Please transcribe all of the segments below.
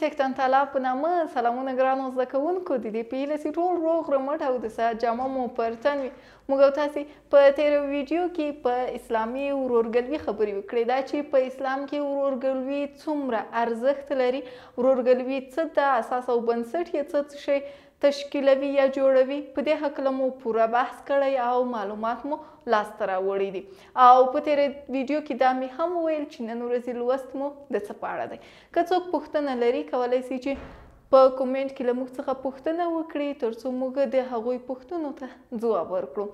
څښتن تعالی په نامه سلامونه ګرانو زده کوونکو د دې په هیله چې ټول روغ رمټ او د ساعت جامه مو پر تن وي موږ او تاسې په تېره ویډیو کې په اسلامي ورورګلوي خبرې وکړې دا چې په اسلام کې ورورګلوي څومره ارزښت لري ورورګلوي څه ده اساس او بنسټ یې څه شی تشکیلوي یا جوړوي، په دې هکله مو پوره بحث کړی او معلومات مو لاس ته راوړی دی او په تیره ویډیو کې دا مې هم وویل چې نن ورځې لوست مو د څه په اړه دی. که څوک پوښتنه لري کولای شي چې په کومنټ کې له موږ څخه پوښتنه وکړي تر څو موږ د هغوی پوښتنو ته ځواب ورکړو.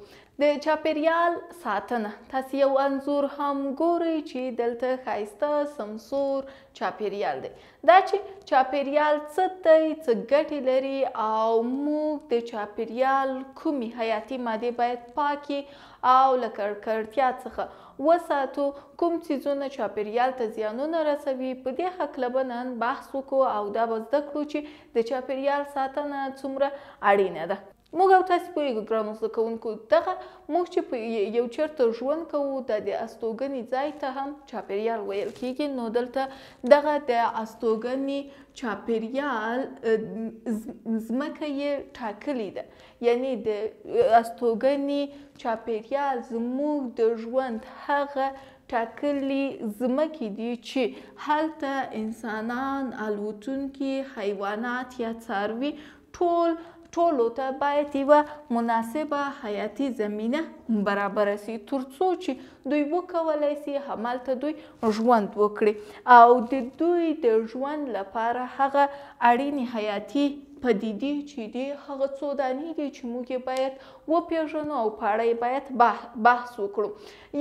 د چاپیریال ساتنه، تاسې یو انځور هم ګورئ چې دلته ښایسته سمسور چاپیریال دی. دا چې چاپېریال څه دی، څه ګټې لري او موږ د چاپېریال کومې حیاتي مادې باید پاکې او له کړکړتیا څخه وساتو، کوم څیزونه چاپېریال ته زیانونه رسوي، په دې هکله به نن بحث وکړو او دا به زده کړو چې د چاپېریال ساتنه څومره اړینه ده. موږ او تاسې پوهېږو ګرانو زده کوونکو دغه موږ چې په یو چېرته ژوند کوو د دې استوګنې ځای ته هم چاپېریال ویل کېږي نو دلته دغه د استوګنې چاپېریال ځمکه یې ټاکلې ده یعنی د استوګنې چاپېریال زموږ د ژوند هغه ټاکلي ځمکې دي چې هلته انسانان الوتونکي حیوانات یا څاروي ټول ټولو ته باید یوه مناسبه حیاتي زمینه برابره سي ترڅو چې دوی وکولای سي همالته دوی ژوند وکړي او د دوی د ژوند لپاره هغه اړینې حیاتي پدیدې چې دي هغه څو دانې دي چې موږ یې باید وپیژنو او په اړه یې باید بحث وکړو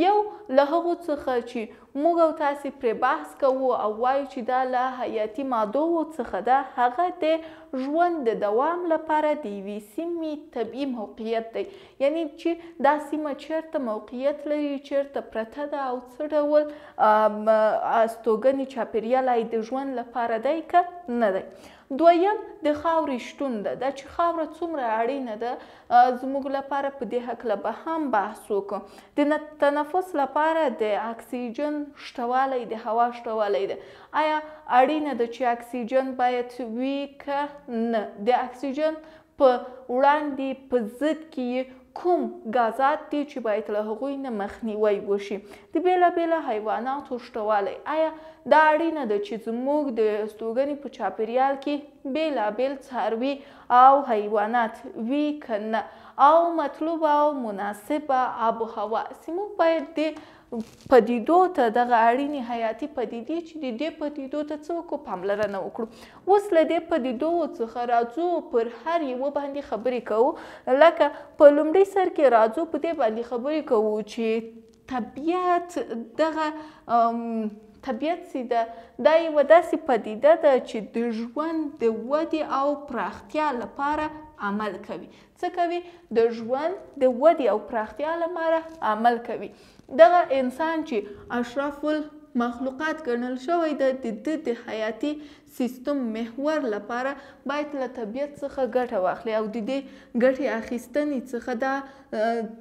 یو له هغو څخه چې موږ او تاسې پرې بحث کوو او وایو چې دا له حیاتي مادوو څخه ده، هغه د ژوند د دوام لپاره د یوې سیمې طبعي موقعیت دی، یعنې چې دا سیمه چېرته موقعیت لري، چېرته پرته ده او څه ډول استوګنې چاپېریال ئې د ژوند لپاره دی که نه دی. دویم د خاورې شتون ده، دا چې خاوره څومره اړینه ده، زموږ لپاره په دې هکله به هم بحث وکړو. د تنفس لپاره د اکسیجن شتوالی د هوا شتوالی دی. ایا اړینه ده چې اکسیجن باید وي که نه؟ د اکسیجن په وړاندې په ضد کې یې کوم ګازات دي چې باید له هغوی نه مخنیوی وشي؟ د بېلابېلو حیواناتو شتوالی، ایا دا اړینه ده چې زموږ د استوګنې په چاپېریال کې بېلابېل څاروي او حیوانات وي که نه او مطلوب او مناسب آب و هوا سي موږ باید دې پدیدو ته دغه اړینې حیاتي پدیدې چې دي دې پدیدو ته څه وکړو پاملرنه وکړو اوس له دې پدیدو څخه راځو پر هر یوه باندې خبرې کوو لکه په لومړي سر کې راځو په دې باندې خبرې کوو چې طبیعت دغه طبیعت سی ده دا یوه داسې پدیده ده چې د ژوند د ودې او پراختیا لپاره عمل کوي څه کوي د ژوند د ودې او پراختیا لپاره عمل کوي دغه انسان چې اشرف المخلوقات ګڼل شوی ده د د د حیاتي سیستم محور لپاره باید له طبیعت څخه ګټه واخلي او ددې ګټې اخیستنې څخه دا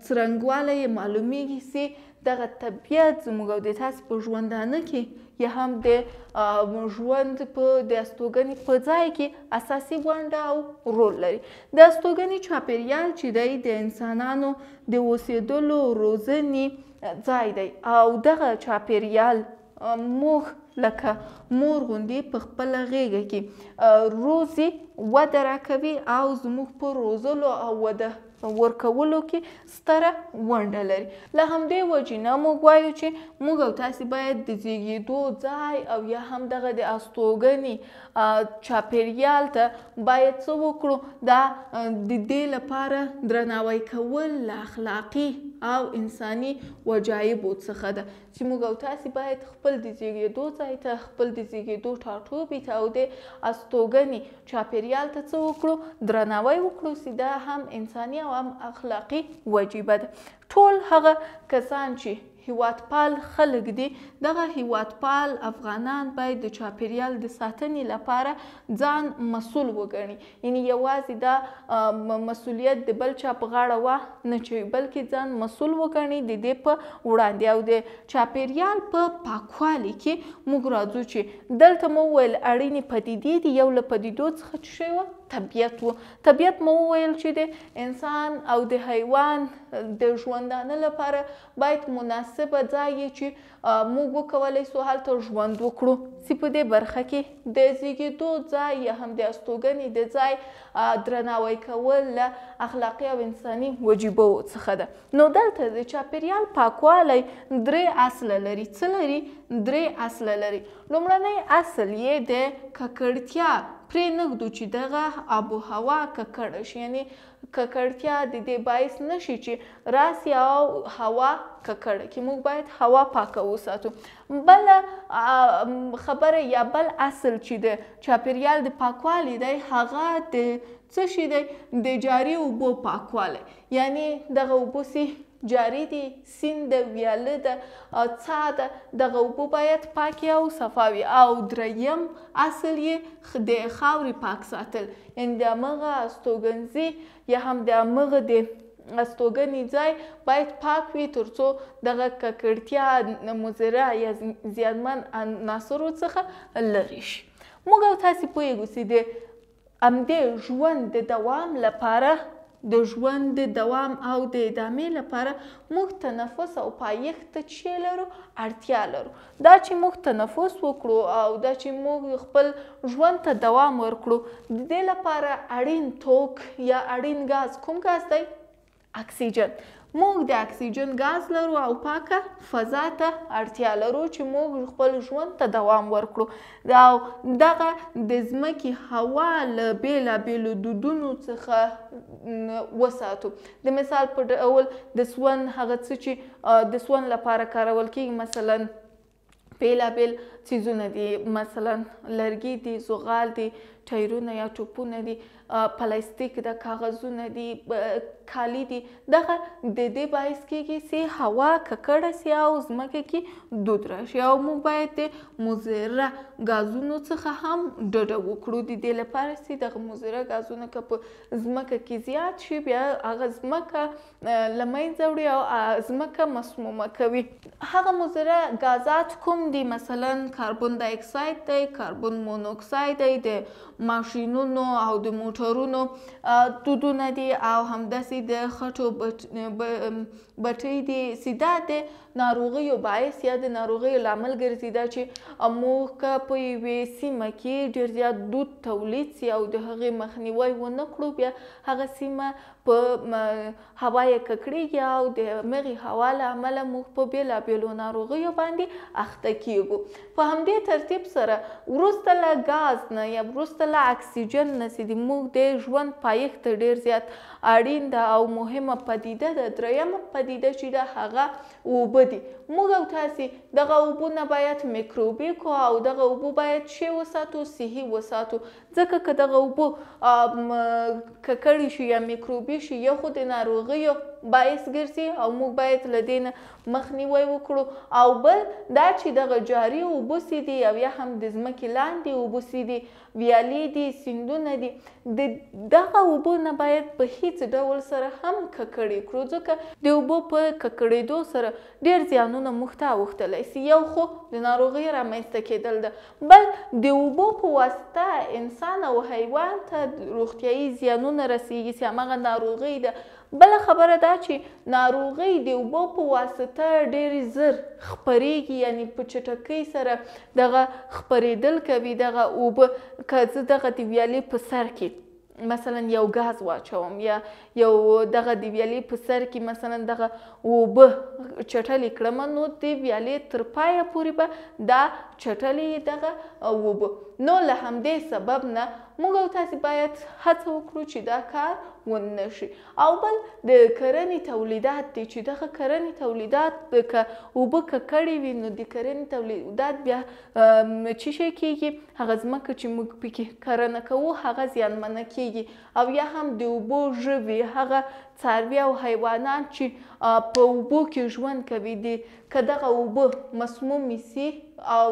څرنګوالی یې معلومیږي سي دغه طبیعت زموږ او د تاسې په ژوندانه کې یا هم د ژوند په د استوګنې په ځای کې اساسي ونډه او رول لري د استوګنې چاپیریال چې دی د انسانانو د اوسېدلو روزنې ځای دی او دغه چاپیریال موږ لکه مور غوندې په خپله غېږه کې روزي، وده راکوي او زموږ په روزلو او وده ورکولو کې ستره ونډه لري. له همدې وجې نه موږ وایو چې موږ او تاسې باید د زېږېدو ځای او یا هم دغه د استوګنې چاپېریال ته باید څه وکړو؟ دا د دې لپاره درناوی کول له اخلاقي او انساني وجایبو څخه ده چې موږ او تاسې باید خپل د زیږیدو ځای ته، خپل د زیږیدو ټاټوبي ته او د استوګنې چاپیریال ته څه وکړو؟ درناوی وکړو چې دا هم انساني او هم اخلاقي وجیبه ده. ټول هغه کسان چې هیوادپال خلک دي، دغه هیوادپال افغانان باید د چاپیریال د ساتنې لپاره ځان مسول وګڼي. یعنی یوازی دا مسولیت د بل چا په غاړه وا نه چوی بلکی ځان مسول وګڼی د دی په وړاندی او د چاپیریال په پاکوالی کی موږ راځو چی دلته مو وویل اړینی پدیدی دی یو له پدیدو څخه چی شی وه طبیعت وو طبیعت مو وویل چی د انسان او د حیوان د ژوندانه لپاره باید مناسبه ځای یی چی موږ وکولای سو هلته ژوند وکړو سی په دی برخه کی د زیږیدو ځای یا هم د استوګنی د ځای درناوی کول له اخلاقی او انسانی وجیبوو څخه ده نو دلته د چاپیریال پاکوالی دری اصله لری څه لری دری اصله لری لومړنی اصل یی د ککړتیا پری نږدو چی دغه آب و هوا ککړه شی یعنی ککړتیا د دې باعث نه شي چې راسي او هوا ککړه کړي. موږ باید هوا پاکه وساتو. بله خبره یا بل اصل چې د چاپېریال د پاکوالي دی، هغه د څه شي دی؟ د جاري اوبو پاکوالی. یعنې دغه اوبه چې جاري دي، سیند ده، ویاله ده، څاه ده، دغه اوبه باید پاکې او صفا وي او دریم اصل یې د خاورې پاک ساتل یعنې د همغه استوګنځي یا هم د همغه د استوګنې ځای باید پاک وي تر څو دغه ککړتیا مضره یا زیانمن عناصرو څخه لرې شي. موږ او تاسې پوهېږو چې د همدې ژوند د دوام لپاره، د ژوند د دوام او د ادامې لپاره موږ تنفس او پایښت ته چه لرو اړتیا لرو. دا چه موږ تنفس وکړو او دا چه موږ خپل ژوند ته دوام ورکړو ددې لپاره اړین توک یا اړین ګاز کوم ګاز دی؟ اکسیجن، موږ د اکسیجن ګاز لرو او پاکه فضا ته اړتیا لرو چې موږ خپل ژوند ته دوام ورکړو او دغه د ځمکې هوا له بېلابېلو دودونو څخه وساتو د مثال په ډول د سون هغه څه چې د سون لپاره کارول کېږي مثلا بېلابېل څیزونه دي مثلا لرګي دي زغال دي ټایرونه یا ټوپونه دي پلاستیک د کاغذونه دي کالی دي دغه د دې باعث کېږي چې هوا ککړه سي او ځمکه کې دود راشي او موږ باید د مضره غازونو څخه هم ډډه وکړو د دې لپاره چې دغه مضره غازونه که په ځمکه کې زیات شي بیا هغه ځمکه له منځه وړي او ځمکه مسمومه کوي. هغه مضره ګازات کوم دي؟ مثلا کاربن دای اکساید دی، کاربن مونوکساید دی، د ماشینونو او د موټرونو دودونه دي او همداسې د خټو بټۍ دي چې دا د ناروغیو باعث یا د ناروغیو لامل ګرځي دا چې موږ که په یوې سیمه کې ډېر زیات دود تولید شي او د هغې مخنیوی ونه کړو بیا هغه سیمه په هوا یې ککړیږي او د همغې هوا له امله موږ په بېلابېلو ناروغیو باندې اخته کیږو. په همدې ترتیب سره وروسته له ګاز نه یا وروسته له اکسیجن نه چې د موږ د ژوند پایښت ته ډېر زیات اړینده او مهمه پدیده ده، دریمه پدیده چې ده هغه اوبه دي. موږ او تاسې دغه اوبو نه باید میکروبیک او دغه اوبه باید ښې وساتو، صحي وساتو. ځکه که دغه اوبه ککړې شي یا میکروبي شي یو خو د ناروغیو باعث ګرځي او موږ باید له دې نه مخنیوی وکړو او بل دا چې دغه جاري اوبه سي دي او یا هم د ځمکې لاندې اوبه سي دي ویالې دي سیندونه دي د دغه اوبه نه باید په هیڅ ډول سره هم ککړې کړو ځکه د اوبو په ککړیدو سره ډیر زیانونه موږ ته اوښتلی سي یو خو د ناروغیو رامنځته کیدل ده بل د اوبو په واسطه انسان او حیوان ته روغتیايي زیانونه رسېږي چې هماغه ناروغۍ ده. بله خبره دا چې ناروغۍ د اوبو په واسطه ډېرې زر خپرېږي یعنې په چټکۍ سره دغه خپرېدل کوي دغه اوبه که زه دغه د ویالې په سر کې مثلا یو غاز واچوم یا یو دغه دی ویالې په سر کې مثلا دغه اوبه چټلې کړم نو دی ویالې تر پایه پورې به دا چټلې دغه اوبه نو له همدې سبب نه موږ او تاسو باید هڅه وکړو چې دا کار ونه شي او بل د کرنې تولیدات دي چې دغه کرنې تولیدات که اوبه ککړې وي نو د کرنې تولیدات بیا چې شي کېږي هغه ځمکه چې موږ پکې کرنه کوو هغه زیانمنه کیږي او یا هم د اوبو ژوي هغه څاروي او حیوانات چې په اوبو کې ژوند کوي دي که دغه اوبه مسمومې سي او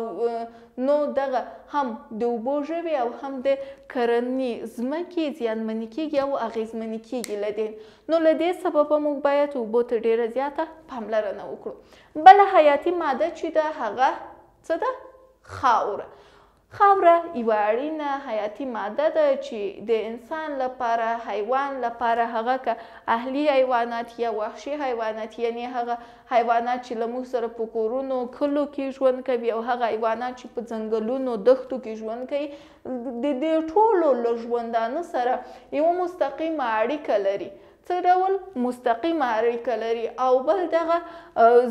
نو دغه هم د اوبو ژوي او هم د کرني ځمکې زیانمنې کیږي او اغیزمنې کیږي له دې نو له دې سببه موږ باید اوبو ته ډیره زیاته پاملرنه وکړو بله حیاتي ماده چې ده هغه څه ده خاوره؟ خاوره یوه اړینه حیاتي ماده ده چې د انسان لپاره، حیوان لپاره، هغه که اهلي حیوانات یا وحشي حیوانات یعنې هغه حیوانات چې له موږ سره په کورونو، کلو کې ژوند کوي او هغه حیوانات چې په ځنګلونو، دښتو کې ژوند کوي د دې ټولو له ژوندانه سره یوه مستقیمه اړیکه لري. څه ډول مستقیمه اړیکه لري او بل دغه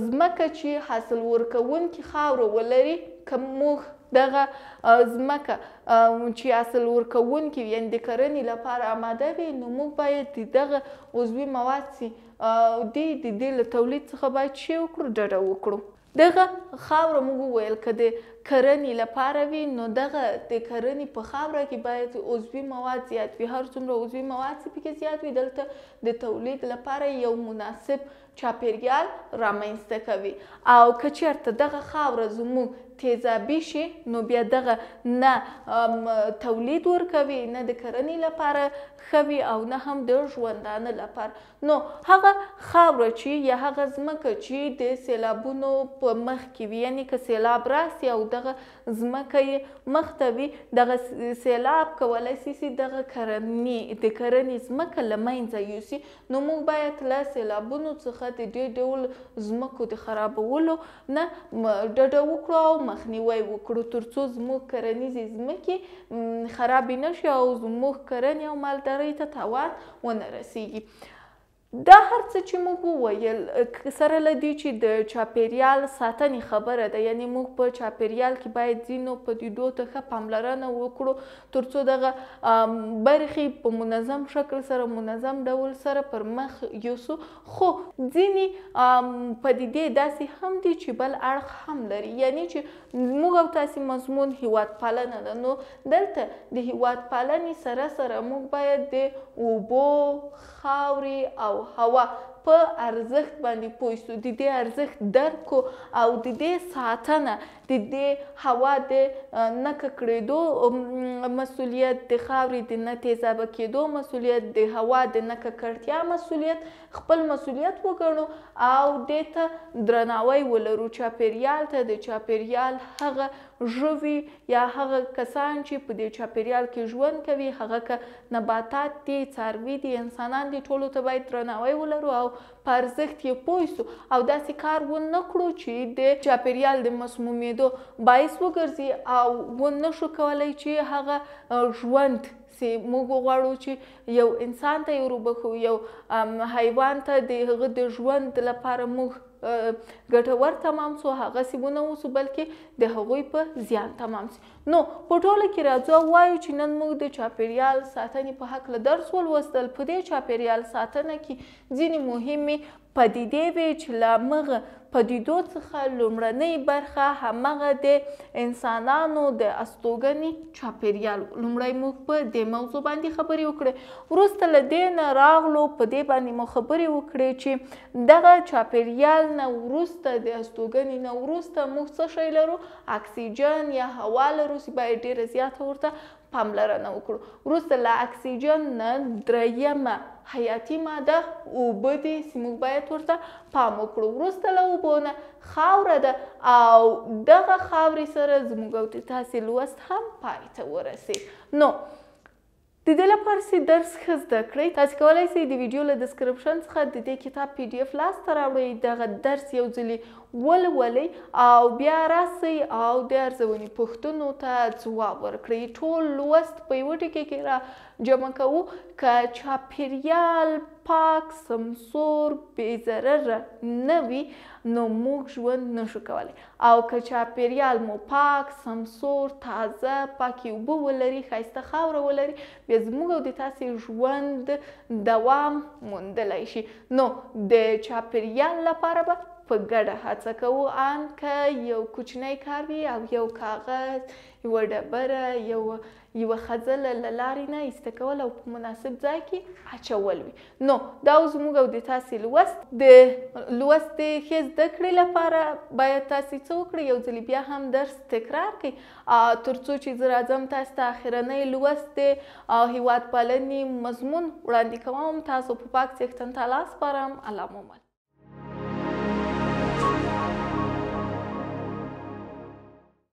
ځمکه چی حاصل ورکوونکي خاوره ولري که موږ دغه ځمکه چی حاصل ورکوونکي وي یعنی د کرنې لپاره اماده وي نو موږ باید د دغه عضوي مواد چی دی د دې له تولید څخه باید چی وکړو ډډه وکړو. دغه خاوره موږ وویل که د کرنې لپاره وي نو دغه د کرنې په خاوره کې باید عضوي مواد زیات وي هر څومره عضوي مواد چې پکې زیات وي دلته د تولید لپاره یو مناسب چاپیریال رامنځته کوي او که چیرته دغه خاوره زموږ تیزابي شي نو بیا دغه نه تولید ورکوي نه د کرنې لپاره ښه وي او نه هم د ژوندانه لپاره نو هغه خاوره چی یا هغه ځمکه چی د سیلابونو په مخ کی وی یعنی که سیلاب راسی او دغه ځمکه یی مخ ته وی دغه سیلاب کولای سی سی دغه کرنی د کرنی ځمکه له منځه یوسی نو موږ باید له سیلابونو څخه د دی ډول ځمکو د خرابولو نه ډډه وکړو او مخنیوی وکړو تر څو زموږ کرنیزی ځمکی خرابی نشی او زموږ کرنی او مالداری ته تاوان ونه رسیږي. دا هر څه چې موږ وویل، سره له دې چې د چاپېریال ساتنې خبره ده، یعنې موږ په چاپېریال کې باید ځینو پدیدو ته ښه پاملرنه وکړو، تر څو دغه برخې په منظم شکل سره، منظم ډول سره پر مخ یوسو، خو ځینې پدیدې داسې هم دي چې بل اړخ هم لري، یعنې چې زموږ او تاسې مضمون هیواد پالنه ده نو دلته د هیواد پالنې سره سره موږ باید د اوبو، خاورې او هوا په ارزښت باندې پوه سو، د دې ارزښت درک کړو او د دې ساتنه د دې هوا د نه ککړیدو مسولیت، د خاورې د نه تیزابه کیدو مسولیت، د هوا د نه ککړتیا مسولیت، خپل مسولیت وګڼو او دې ته درناوی ولرو، چاپېریال ته د چاپېریال هغه ژوي یا هغه کسان چې په دې چاپېریال کې ژوند کوي، هغه که نباتات دي، څاروي دي، انسانان دي، ټولو ته باید درناوی ولرو او په ارزښت یې پوه سو او داسې کار و نه کړو چې د چاپېریال د مسمومېدو باعث وګرځي او و نه شو کولای چې هغه ژوند سي موږ وغواړو چې یو انسان ته یې ور وبښو، یو حیوان ته د هغه د ژوند لپاره موږ ګټور تمام سو، هغسي ونه اوسو بلکې د هغوی په زیان تمام سي. نو په ټوله کي راځو او وایو چي نن موږ د چاپېریال ساتني په هکله درس ولوستل، په دې چاپېریال ساتنه کي ځیني مهمي پدیدې وې چې له همغه پدیدو څخه لومړنۍ برخه همغه د انسانانو د استوګنې چاپیریال و لومړی موږ په دې موضوع باندې خبرې وکړې وروسته له دې نه راغلو په دې باندې مو خبرې وکړې چې دغه چاپیریال نه وروسته د استوګنې نه وروسته موږ څه شی لرو اکسیجن یا هوا لرو چې باید ډېره زیاته ورته پاملرنه وکړو وروسته له اکسیجن نه دریمه حیاتي ماده اوبه دي چې موږ باید ورته پام وکړو وروسته له اوبو نه خاوره ده او دغه خاورې سره زموږ او تاسې لوست هم پای ته ورسي نو د دې لپاره چې درس ښه زده کړئ تاسو کولی شئ د ویډیو له ډسکرپشن څخه د دې کتاب پی ډي اف لاسته راوړئ دغه درس یو ځلي ولولئ او بیا راسئ او د ارزوني پوښتنو ته ځواب ورکړئ. ټول لوست په یوه ټکي کې را جمع کوو، که چاپیریال پاک، سمسور، بې ضرره نه وي نو موږ ژوند نه شو کولی او که چاپیریال مو پاک، سمسور، تازه، پاکې اوبه ولري، ښایسته خاوره ولري بیا زموږ او د تاسې ژوند دوام موندلای شي، نو د چاپېریال لپاره به په ګډه هڅه کوو، ان که یو کوچنی کار وي او یو کاغذ، یوه ډبره، یو یوه خځله له لارې نه ایسته کول او په مناسب ځای کې اچول وي. نو دا و زموږ او د تاسې لوست. د لوست د ښې زده کړې لپاره باید تاسې څه وکړئ؟ یو ځلې بیا هم درس تکرار کړئ، تر څو چې زه راځم تاسې ته اخرنی لوست د او هیواد پالنی مضمون وړاندی کوم تاسو په پاک څښتن تعالی سپارم الله مو مل